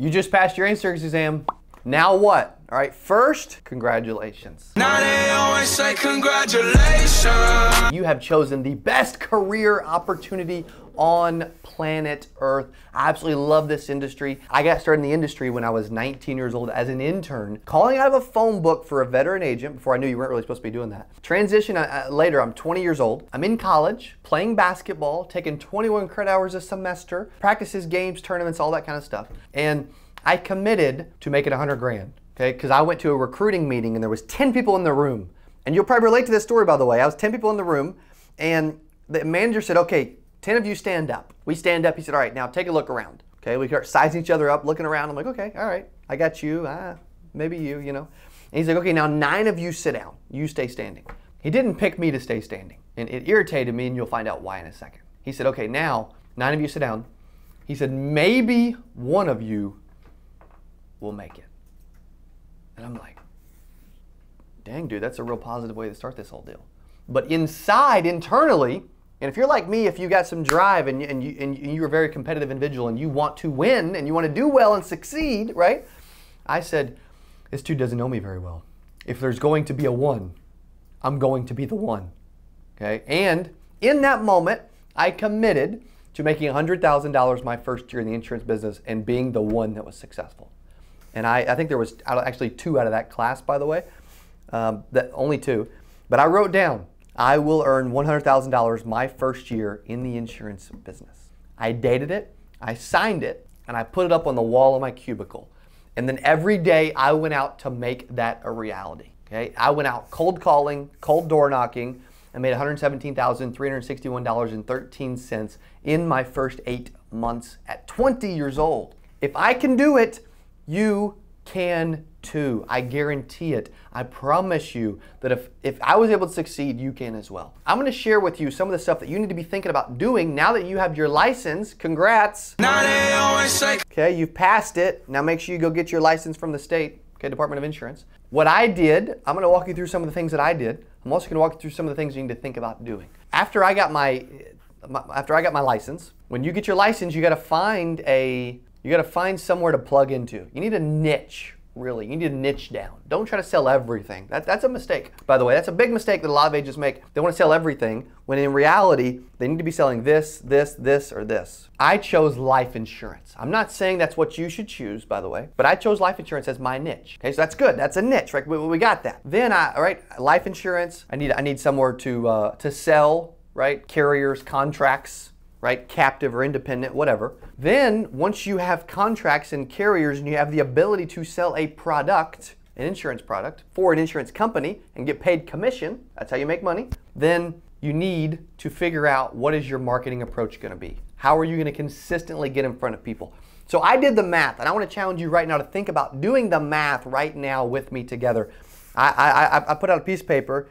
You just passed your insurance exam. Now what? All right, first, congratulations. Now they always say congratulations. You have chosen the best career opportunity on planet Earth. I absolutely love this industry. I got started in the industry when I was 19 years old as an intern, calling out of a phone book for a veteran agent before I knew you weren't really supposed to be doing that. Transition uh, uh later, I'm 20 years old. I'm in college, playing basketball, taking 21 credit hours a semester, practices, games, tournaments, all that kind of stuff. And I committed to making 100 grand, okay? Because I went to a recruiting meeting and there was 10 people in the room. And you'll probably relate to this story, by the way. I was 10 people in the room, and the manager said, okay, 10 of you stand up. We stand up. He said, all right, now take a look around. Okay, we start sizing each other up, looking around. I'm like, okay, all right, I got you. Ah, maybe you, you know. And he's like, okay, now nine of you sit down. You stay standing. He didn't pick me to stay standing. And it irritated me, and you'll find out why in a second. He said, okay, now nine of you sit down. He said, maybe one of you will make it. And I'm like, dang, dude, that's a real positive way to start this whole deal. But inside, internally, and if you're like me, if you got some drive and, and, you, and you're a very competitive individual and you want to win and you want to do well and succeed, right? I said, this dude doesn't know me very well. If there's going to be a one, I'm going to be the one. Okay? And in that moment, I committed to making $100,000 my first year in the insurance business and being the one that was successful. And I, I think there was actually two out of that class, by the way, um, that only two. But I wrote down, I will earn $100,000 my first year in the insurance business. I dated it, I signed it, and I put it up on the wall of my cubicle. And then every day I went out to make that a reality. Okay, I went out cold calling, cold door knocking, and made $117,361.13 in my first eight months at 20 years old. If I can do it, you can too. I guarantee it. I promise you that if, if I was able to succeed, you can as well. I'm to share with you some of the stuff that you need to be thinking about doing now that you have your license. Congrats. Okay, you've passed it. Now make sure you go get your license from the state, okay, Department of Insurance. What I did, I'm going to walk you through some of the things that I did. I'm also going to walk you through some of the things you need to think about doing. After I got my, my after I got my license, when you get your license, you got to find a you got to find somewhere to plug into. You need a niche, really. You need to niche down. Don't try to sell everything. That, that's a mistake. By the way, that's a big mistake that a lot of agents make. They want to sell everything when in reality, they need to be selling this, this, this, or this. I chose life insurance. I'm not saying that's what you should choose, by the way, but I chose life insurance as my niche. Okay, so that's good. That's a niche, right? We, we got that. Then I, all right, life insurance. I need, I need somewhere to, uh, to sell, right? Carriers, contracts, right? Captive or independent, whatever. Then, once you have contracts and carriers and you have the ability to sell a product, an insurance product, for an insurance company and get paid commission, that's how you make money, then you need to figure out what is your marketing approach going to be. How are you going to consistently get in front of people? So I did the math, and I want to challenge you right now to think about doing the math right now with me together. I, I, I put out a piece of paper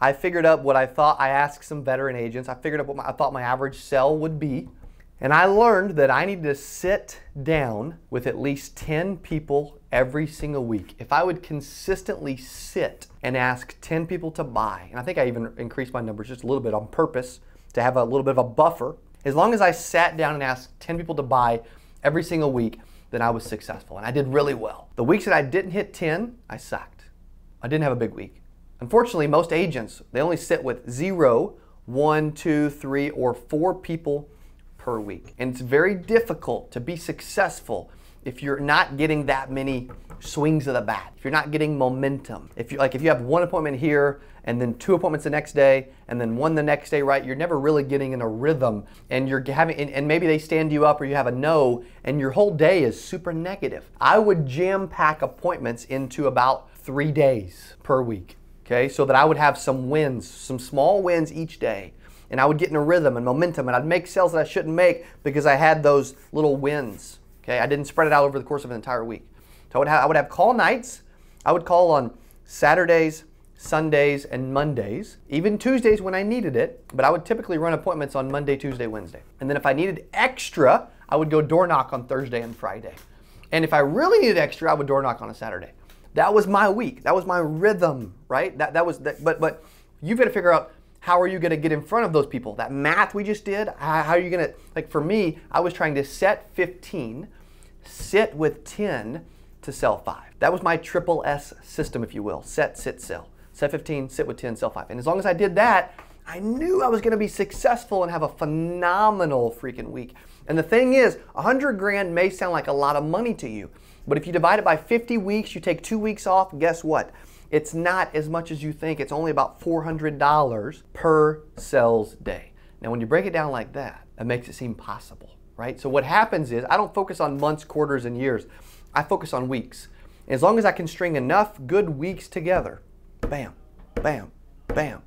I figured out what I thought. I asked some veteran agents. I figured out what my, I thought my average sell would be. And I learned that I needed to sit down with at least 10 people every single week. If I would consistently sit and ask 10 people to buy, and I think I even increased my numbers just a little bit on purpose to have a little bit of a buffer. As long as I sat down and asked 10 people to buy every single week, then I was successful and I did really well. The weeks that I didn't hit 10, I sucked. I didn't have a big week. Unfortunately, most agents, they only sit with zero, one, two, three, or four people per week. And it's very difficult to be successful if you're not getting that many swings of the bat, if you're not getting momentum. If you like if you have one appointment here and then two appointments the next day and then one the next day, right? You're never really getting in a rhythm and you're having and, and maybe they stand you up or you have a no and your whole day is super negative. I would jam pack appointments into about 3 days per week okay, so that I would have some wins, some small wins each day. And I would get in a rhythm and momentum, and I'd make sales that I shouldn't make because I had those little wins. Okay, I didn't spread it out over the course of an entire week. So I would have, I would have call nights. I would call on Saturdays, Sundays, and Mondays, even Tuesdays when I needed it, but I would typically run appointments on Monday, Tuesday, Wednesday. And then if I needed extra, I would go door knock on Thursday and Friday. And if I really needed extra, I would door knock on a Saturday. That was my week. That was my rhythm, right? That that was that, but but you've got to figure out how are you going to get in front of those people? That math we just did, how, are you going to like for me, I was trying to set 15 sit with 10 to sell 5. That was my triple S system, if you will set, sit, sell. Set 15, sit with 10, sell 5. And as long as I did that, I knew I was going to be successful and have a phenomenal freaking week. And the thing is, 100 grand may sound like a lot of money to you, but if you divide it by 50 weeks, you take two weeks off, guess what? It's not as much as you think. It's only about $400 per sales day. Now, when you break it down like that, it makes it seem possible, right? So, what happens is I don't focus on months, quarters, and years, I focus on weeks. As long as I can string enough good weeks together, bam, bam, bam,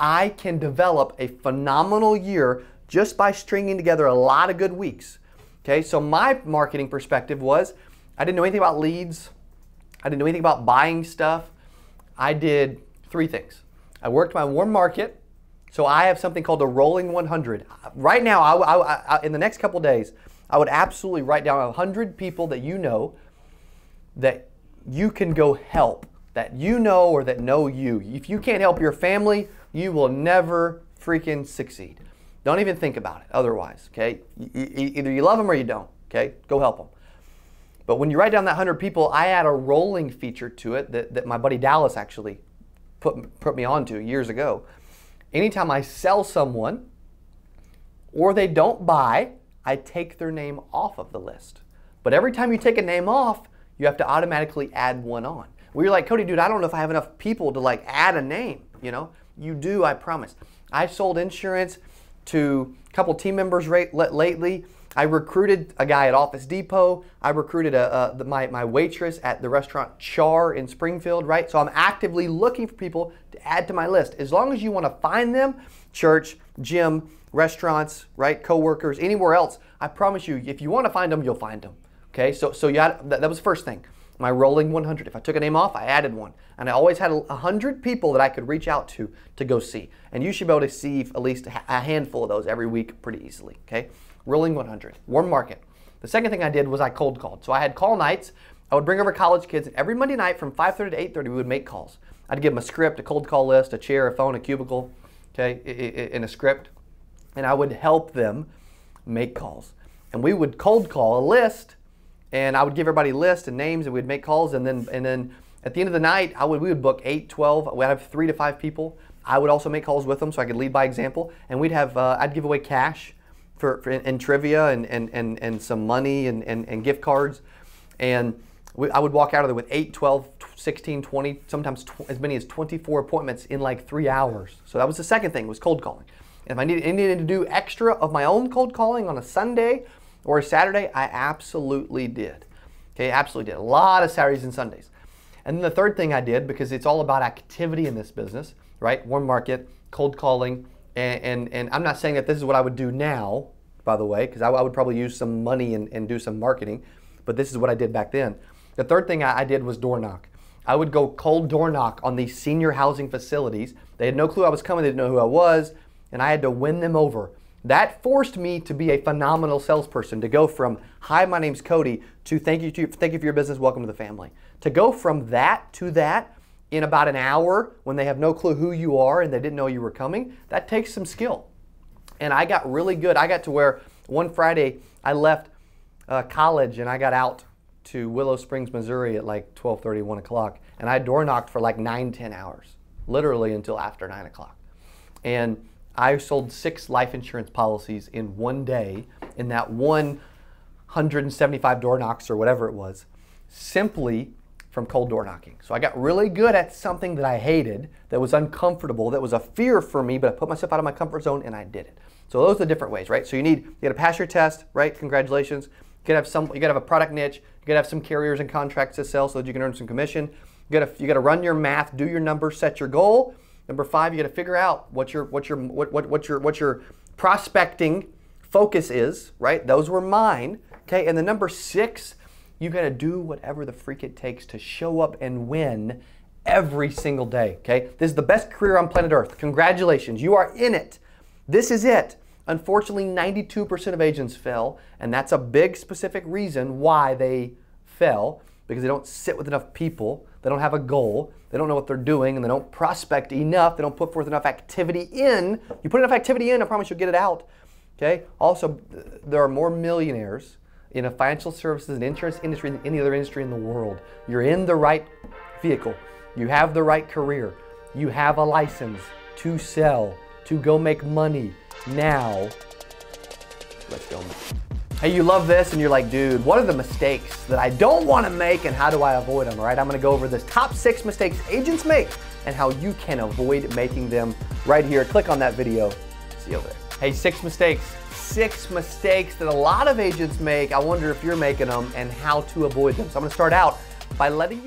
I can develop a phenomenal year just by stringing together a lot of good weeks. Okay, so my marketing perspective was I didn't know anything about leads, I didn't know anything about buying stuff. I did three things. I worked my warm market, so I have something called a rolling 100. Right now, I, I, I, in the next couple days, I would absolutely write down 100 people that you know that you can go help, that you know or that know you. If you can't help your family, you will never freaking succeed. Don't even think about it otherwise, okay? Either you love them or you don't, okay? Go help them. But when you write down that 100 people, I add a rolling feature to it that, that my buddy Dallas actually put, put me onto years ago. Anytime I sell someone or they don't buy, I take their name off of the list. But every time you take a name off, you have to automatically add one on. Where you're like, Cody, dude, I don't know if I have enough people to like add a name, you know? You do, I promise. I sold insurance to a couple team members lately I recruited a guy at Office Depot. I recruited a, a, my, my waitress at the restaurant Char in Springfield, right? So I'm actively looking for people to add to my list. As long as you want to find them, church, gym, restaurants, right, coworkers, anywhere else, I promise you, if you want to find them, you'll find them. Okay, so so you had, that, that was the first thing. My rolling 100. If I took a name off, I added one, and I always had a 100 people that I could reach out to to go see. And you should be able to see at least a handful of those every week pretty easily. Okay. Rolling 100, warm market. The second thing I did was I cold called. So I had call nights. I would bring over college kids, and every Monday night from 5:30 to 8:30 we would make calls. I'd give them a script, a cold call list, a chair, a phone, a cubicle, okay, in a script, and I would help them make calls. And we would cold call a list, and I would give everybody a list and names, and we'd make calls, and then and then at the end of the night, I would we would book eight, 12. We'd have three to five people. I would also make calls with them, so I could lead by example, and we'd have uh, I'd give away cash for, for in, trivia and, and, and, and some money and, and, and gift cards. And we, I would walk out of there with 8, 12, 16, 20, sometimes tw- as many as 24 appointments in like three hours. So that was the second thing was cold calling. And if I needed, needed to do extra of my own cold calling on a Sunday or a Saturday, I absolutely did. Okay, absolutely did. A lot of Saturdays and Sundays. And then the third thing I did, because it's all about activity in this business, right? Warm market, cold calling, and, and, and, I'm not saying that this is what I would do now, by the way, because I, I, would probably use some money and, and, do some marketing, but this is what I did back then. The third thing I, I did was door knock. I would go cold door knock on these senior housing facilities. They had no clue I was coming, they didn't know who I was, and I had to win them over. That forced me to be a phenomenal salesperson, to go from, hi, my name's Cody, to thank you, to, thank you for your business, welcome to the family. To go from that to that in about an hour when they have no clue who you are and they didn't know you were coming, that takes some skill. And I got really good. I got to where one Friday I left uh, college and I got out to Willow Springs, Missouri at like 12:30, 1 o'clock, and I door knocked for like nine, 10 hours, literally until after 9 o'clock. And I sold six life insurance policies in one day in that one 175 door knocks or whatever it was, simply from cold door knocking. So I got really good at something that I hated, that was uncomfortable, that was a fear for me, but I put myself out of my comfort zone and I did it. So those are the different ways, right? So you need you got to pass your test, right? Congratulations. You got to have some. You got to have a product niche. You got to have some carriers and contracts to sell so that you can earn some commission. You got to you got to run your math, do your numbers, set your goal. Number five, you got to figure out what your what your what what what your what your prospecting focus is, right? Those were mine. Okay, and the number six you got to do whatever the freak it takes to show up and win every single day, okay? This is the best career on planet Earth. Congratulations, you are in it. This is it. Unfortunately, 92% of agents fail, and that's a big specific reason why they fail because they don't sit with enough people, they don't have a goal, they don't know what they're doing, and they don't prospect enough, they don't put forth enough activity in. You put enough activity in, I promise you'll get it out. Okay? Also, there are more millionaires in a financial services and insurance industry than any other industry in the world. You're in the right vehicle. You have the right career. You have a license to sell, to go make money now. Let's go. Hey, you love this and you're like, dude, what are the mistakes that I don't want to make and how do I avoid them? All right, I'm going to go over this top six mistakes agents make and how you can avoid making them right here. Click on that video. See you over there. Hey, six mistakes. Six mistakes that a lot of agents make. I wonder if you're making them and how to avoid them. So I'm to start out by letting you